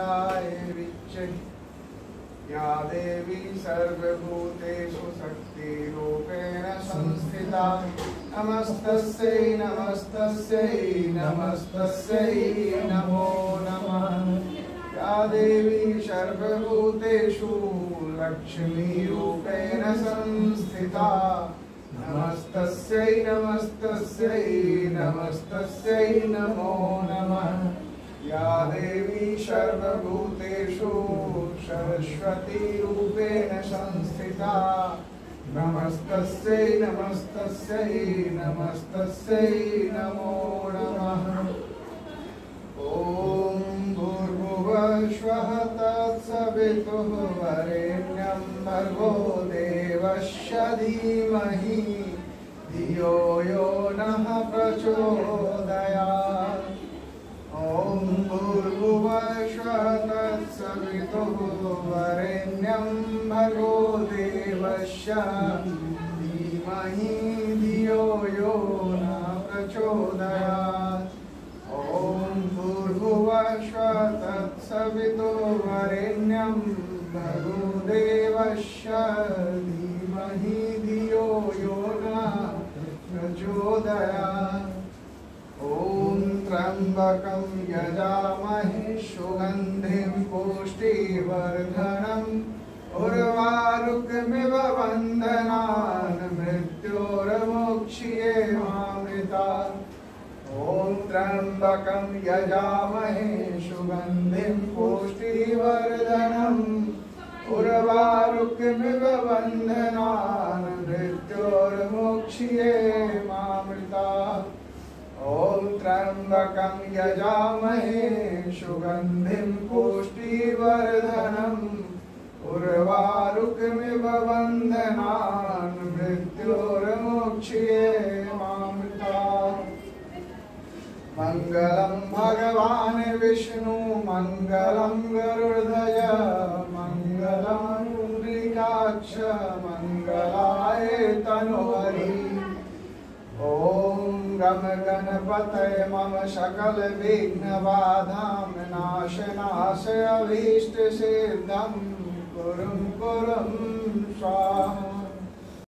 वक्रतुण्डाय विच्चहि या देवी सर्वभूतेषु शक्तिरूपेण संस्थिता नमस्तस्यै नमस्तस्यै नमस्तस्यै नमो नमः या देवी सर्वभूतेषु लक्ष्मीरूपेण संस्थिता नमस्तस्यै नमस्तस्यै नमस्तस्यै नमो नमः या देवी सर्वभूतेषु सरस्वतीरूपेण संस्थिता। नमस्तस्यै नमस्तस्यै नमस्तस्यै नमो नमः। ॐ भूर्भुवस्वः तत्सवितुः वरेण्यं भर्गो देवस्य धीमहि। धियो यो नः प्रचोदयात्। तत्सवितुः वरेण्यं भर्गो देवस्य धीमहि धियो यो न प्रचोदयात्। ॐ भूर्भुवस्वः तत्सवितो वरेण्यं भर्गो देवस्य धीमहि धियो यो न प्रचोदयात्। त्र्यम्बकं यजामहे सुगन्धिं पुष्टिवर्धनम् उर्वारुकमिव वन्दनान् मृत्योर्मुक्ष्ये मामृता। ॐ त्र्यम्बकं यजामहे उर्वारुकमिव वन्दनान् मृत्योर्मुक्ष्ये मामृता ॐ त्र्यम्बकं यजामहे सुगन्धिं पुष्टिवर्धनम्। उर्वारुकमिव वन्दनान् मृत्योर्मुक्ष्ये मामृता। मङ्गलं भगवान् विष्णु मङ्गलं गरुडध्वज गम गणपतय मम सकल विघ्नबाधां नाशनाश अभीष्टसिद्धं गुरु गुरु स्वाहा।